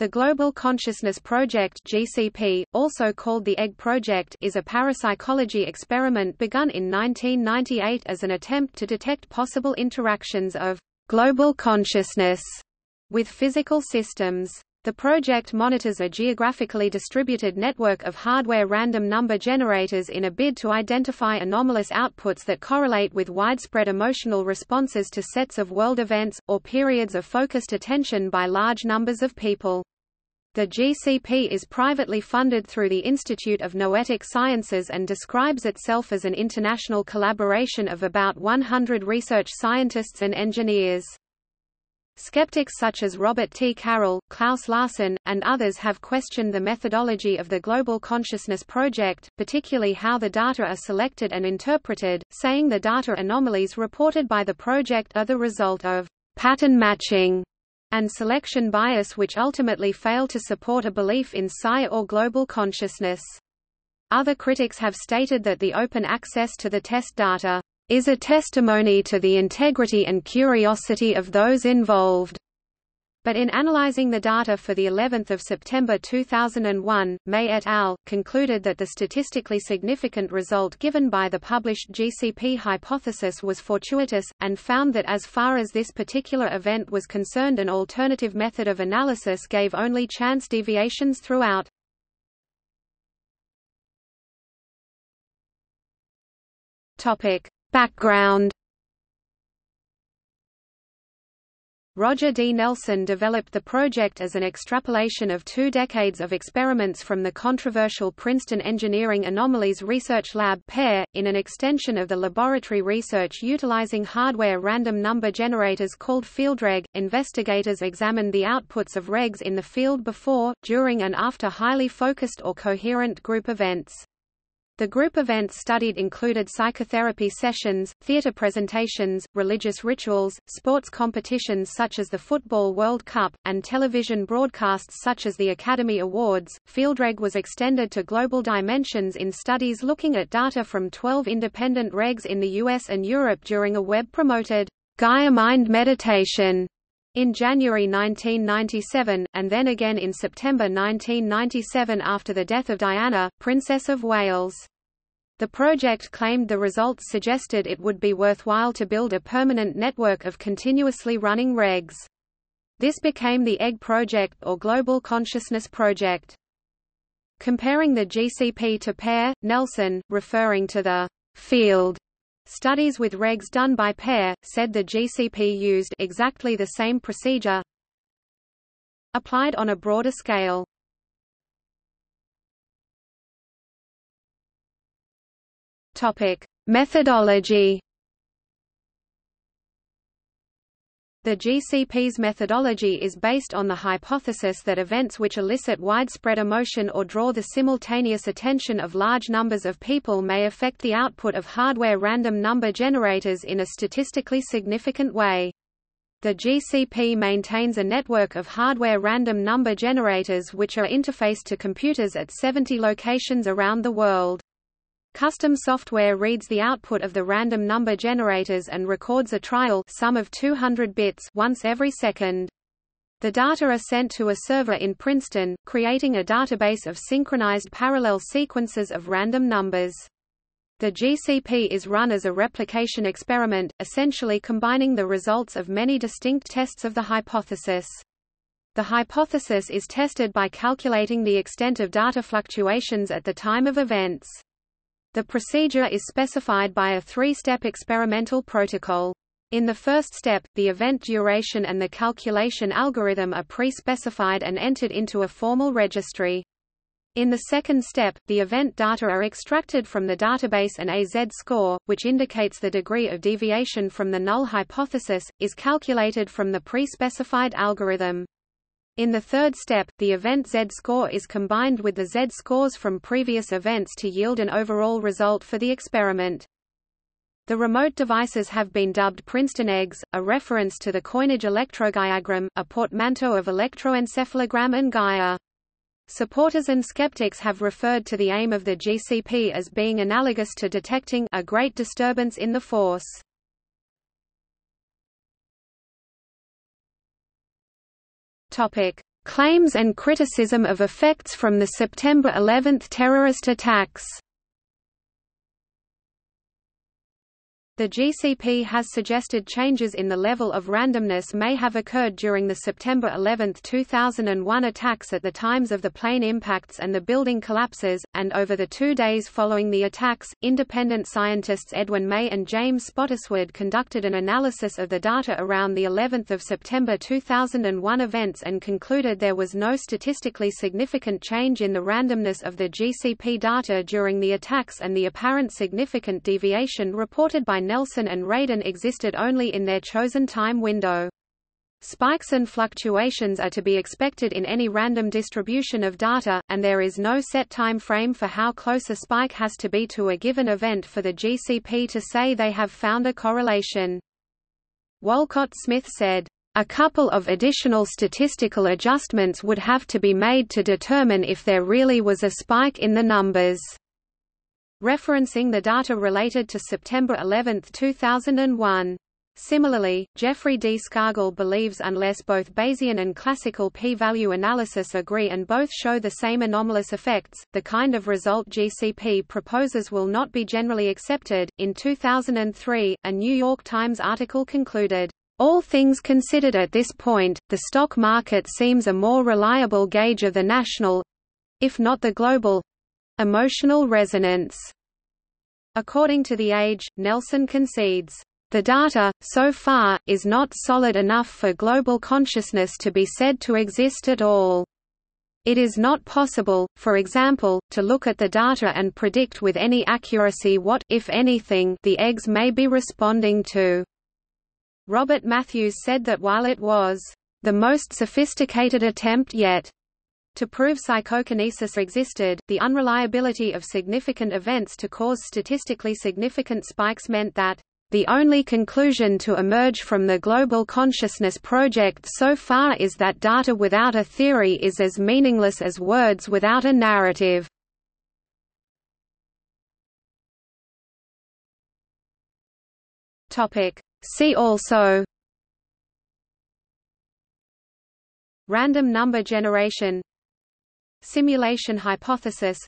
The Global Consciousness Project (GCP), also called the EGG Project, is a parapsychology experiment begun in 1998 as an attempt to detect possible interactions of global consciousness with physical systems. The project monitors a geographically distributed network of hardware random number generators in a bid to identify anomalous outputs that correlate with widespread emotional responses to sets of world events, or periods of focused attention by large numbers of people. The GCP is privately funded through the Institute of Noetic Sciences and describes itself as an international collaboration of about 100 research scientists and engineers. Skeptics such as Robert T. Carroll, Claus Larsen, and others have questioned the methodology of the Global Consciousness Project, particularly how the data are selected and interpreted, saying the data anomalies reported by the project are the result of pattern matching and selection bias which ultimately fail to support a belief in psi or global consciousness. Other critics have stated that the open access to the test data is a testimony to the integrity and curiosity of those involved. But in analyzing the data for the 11th of September 2001, May et al. concluded that the statistically significant result given by the published GCP hypothesis was fortuitous, and found that as far as this particular event was concerned an alternative method of analysis gave only chance deviations throughout. Background Roger D. Nelson developed the project as an extrapolation of two decades of experiments from the controversial Princeton Engineering Anomalies Research Lab PEAR, in an extension of the laboratory research utilizing hardware random number generators called FieldREG. Investigators examined the outputs of REGs in the field before, during and after highly focused or coherent group events. The group events studied included psychotherapy sessions, theater presentations, religious rituals, sports competitions such as the Football World Cup, and television broadcasts such as the Academy Awards. FieldREG was extended to global dimensions in studies looking at data from 12 independent REGs in the US and Europe during a web-promoted Gaia Mind meditation in January 1997, and then again in September 1997 after the death of Diana, Princess of Wales. The project claimed the results suggested it would be worthwhile to build a permanent network of continuously running REGs. This became the EGG project or Global Consciousness Project. Comparing the GCP to PEAR, Nelson, referring to the field Studies with REGs done by PEAR, said the GCP used exactly the same procedure applied on a broader scale. Topic: Methodology The GCP's methodology is based on the hypothesis that events which elicit widespread emotion or draw the simultaneous attention of large numbers of people may affect the output of hardware random number generators in a statistically significant way. The GCP maintains a network of hardware random number generators which are interfaced to computers at 70 locations around the world. Custom software reads the output of the random number generators and records a trial sum of 200 bits once every second. The data are sent to a server in Princeton, creating a database of synchronized parallel sequences of random numbers. The GCP is run as a replication experiment, essentially combining the results of many distinct tests of the hypothesis. The hypothesis is tested by calculating the extent of data fluctuations at the time of events. The procedure is specified by a three-step experimental protocol. In the first step, the event duration and the calculation algorithm are pre-specified and entered into a formal registry. In the second step, the event data are extracted from the database and a z-score, which indicates the degree of deviation from the null hypothesis, is calculated from the pre-specified algorithm. In the third step, the event z-score is combined with the z-scores from previous events to yield an overall result for the experiment. The remote devices have been dubbed Princeton eggs, a reference to the coinage electrogaiagram, a portmanteau of electroencephalogram and Gaia. Supporters and skeptics have referred to the aim of the GCP as being analogous to detecting a great disturbance in the force. Topic: Claims and criticism of effects from the September 11 terrorist attacks The GCP has suggested changes in the level of randomness may have occurred during the September 11, 2001 attacks at the times of the plane impacts and the building collapses, and over the two days following the attacks. Independent scientists Edwin May and James Spottiswoode conducted an analysis of the data around the 11th of September 2001 events and concluded there was no statistically significant change in the randomness of the GCP data during the attacks and the apparent significant deviation reported by Nelson and Radin existed only in their chosen time window. Spikes and fluctuations are to be expected in any random distribution of data, and there is no set time frame for how close a spike has to be to a given event for the GCP to say they have found a correlation. Wolcott Smith said, a couple of additional statistical adjustments would have to be made to determine if there really was a spike in the numbers referencing the data related to September 11, 2001. Similarly, Jeffrey D. Scargle believes unless both Bayesian and classical p-value analysis agree and both show the same anomalous effects, the kind of result GCP proposes will not be generally accepted. In 2003, a New York Times article concluded, all things considered at this point, the stock market seems a more reliable gauge of the national if not the global Emotional resonance. According to The Age, Nelson concedes, "...the data, so far, is not solid enough for global consciousness to be said to exist at all." It is not possible, for example, to look at the data and predict with any accuracy what if anything, the eggs may be responding to. Robert Matthews said that while it was the most sophisticated attempt yet to prove psychokinesis existed, the unreliability of significant events to cause statistically significant spikes meant that the only conclusion to emerge from the Global Consciousness Project so far is that data without a theory is as meaningless as words without a narrative. See also Random number generation Simulation hypothesis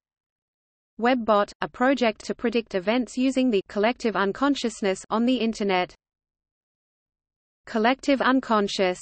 WebBot, a project to predict events using the collective unconsciousness on the Internet. Collective unconscious